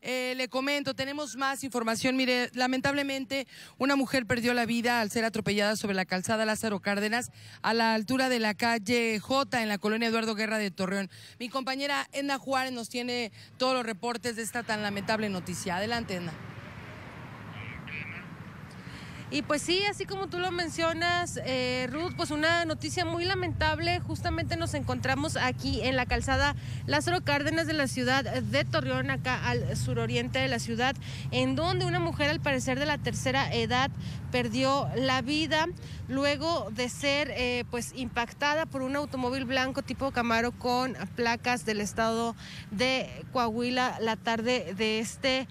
Eh, le comento, tenemos más información. Mire, lamentablemente una mujer perdió la vida al ser atropellada sobre la calzada Lázaro Cárdenas a la altura de la calle J en la colonia Eduardo Guerra de Torreón. Mi compañera Edna Juárez nos tiene todos los reportes de esta tan lamentable noticia. Adelante, Edna. Y pues sí, así como tú lo mencionas, eh, Ruth, pues una noticia muy lamentable. Justamente nos encontramos aquí en la calzada Lázaro Cárdenas de la ciudad de Torreón, acá al suroriente de la ciudad, en donde una mujer al parecer de la tercera edad perdió la vida luego de ser eh, pues impactada por un automóvil blanco tipo Camaro con placas del estado de Coahuila la tarde de este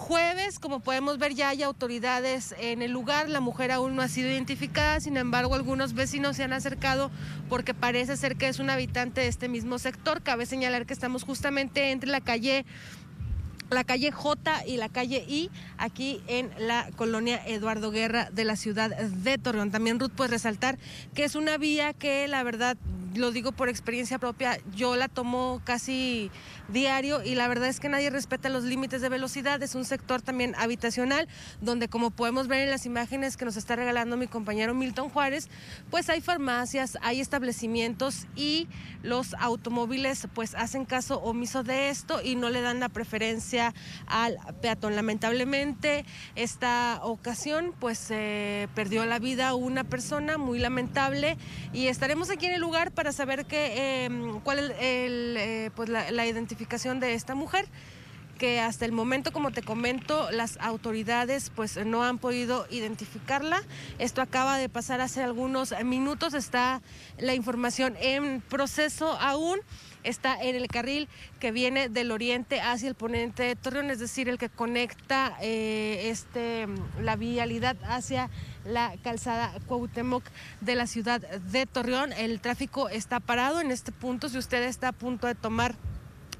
jueves, como podemos ver, ya hay autoridades en el lugar. La mujer aún no ha sido identificada, sin embargo, algunos vecinos se han acercado porque parece ser que es un habitante de este mismo sector. Cabe señalar que estamos justamente entre la calle la calle J y la calle I, aquí en la colonia Eduardo Guerra de la ciudad de Torreón. También Ruth puede resaltar que es una vía que la verdad lo digo por experiencia propia, yo la tomo casi diario y la verdad es que nadie respeta los límites de velocidad. Es un sector también habitacional donde como podemos ver en las imágenes que nos está regalando mi compañero Milton Juárez, pues hay farmacias, hay establecimientos y los automóviles pues hacen caso omiso de esto y no le dan la preferencia al peatón. Lamentablemente esta ocasión pues perdió la vida una persona muy lamentable y estaremos aquí en el lugar para saber que, em, cuál es el, eh, pues la, identificación de esta mujer que hasta el momento, como te comento, las autoridades pues no han podido identificarla. Esto acaba de pasar hace algunos minutos, está la información en proceso aún está en el carril que viene del oriente hacia el poniente de Torreón, es decir, el que conecta eh, este, la vialidad hacia la calzada Cuauhtémoc de la ciudad de Torreón. El tráfico está parado en este punto. Si usted está a punto de tomar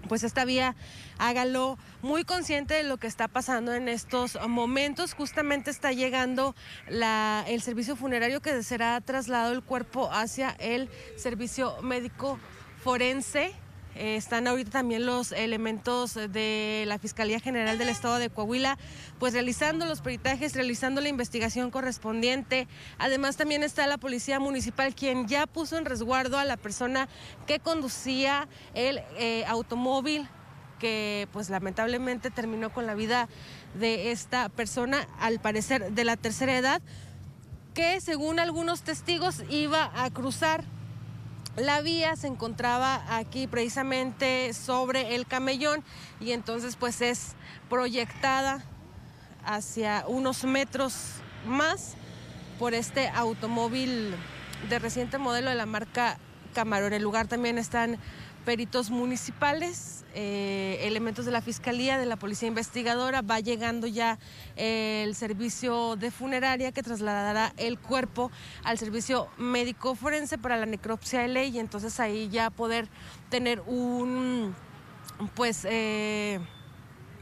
pues esta vía hágalo muy consciente de lo que está pasando en estos momentos. Justamente está llegando la, el servicio funerario que será trasladado el cuerpo hacia el servicio médico forense. Eh, están ahorita también los elementos de la Fiscalía General del Estado de Coahuila, pues realizando los peritajes, realizando la investigación correspondiente. Además también está la Policía Municipal, quien ya puso en resguardo a la persona que conducía el eh, automóvil que pues lamentablemente terminó con la vida de esta persona, al parecer de la tercera edad, que según algunos testigos iba a cruzar la vía se encontraba aquí precisamente sobre el camellón y entonces pues es proyectada hacia unos metros más por este automóvil de reciente modelo de la marca Camaro. En el lugar también están peritos municipales, eh, elementos de la Fiscalía, de la Policía Investigadora. Va llegando ya eh, el servicio de funeraria que trasladará el cuerpo al servicio médico forense para la necropsia de ley y entonces ahí ya poder tener un, pues... Eh,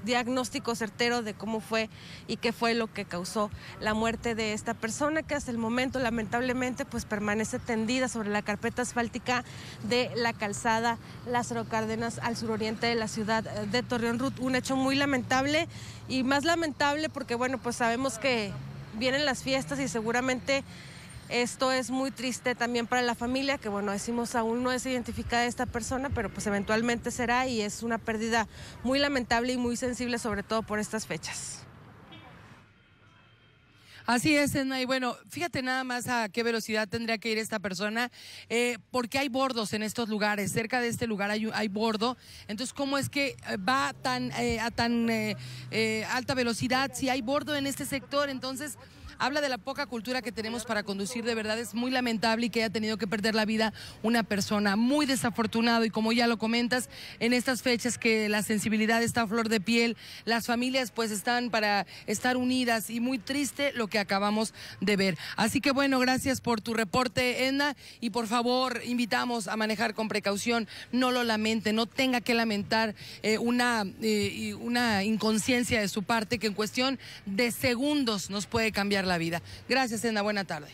diagnóstico certero de cómo fue y qué fue lo que causó la muerte de esta persona que hasta el momento lamentablemente pues permanece tendida sobre la carpeta asfáltica de la calzada Lázaro Cárdenas al suroriente de la ciudad de Torreón Ruth. Un hecho muy lamentable y más lamentable porque bueno pues sabemos que vienen las fiestas y seguramente esto es muy triste también para la familia, que bueno, decimos aún no es identificada esta persona, pero pues eventualmente será y es una pérdida muy lamentable y muy sensible, sobre todo por estas fechas. Así es, Edna. Y bueno, fíjate nada más a qué velocidad tendría que ir esta persona, eh, porque hay bordos en estos lugares. Cerca de este lugar hay, hay bordo. Entonces, ¿cómo es que eh, va tan, eh, a tan alta velocidad si hay bordo en este sector? Entonces, habla de la poca cultura que tenemos para conducir. De verdad es muy lamentable y que haya tenido que perder la vida una persona muy desafortunado y como ya lo comentas, en estas fechas que la sensibilidad está a flor de piel, las familias pues están para estar unidas y muy triste lo que acabamos de ver. Así que bueno, gracias por tu reporte, Edna, y por favor invitamos a manejar con precaución, no lo lamente, no tenga que lamentar eh, una, eh, una inconsciencia de su parte que en cuestión de segundos nos puede cambiar Gracias, Ena. Buena tarde.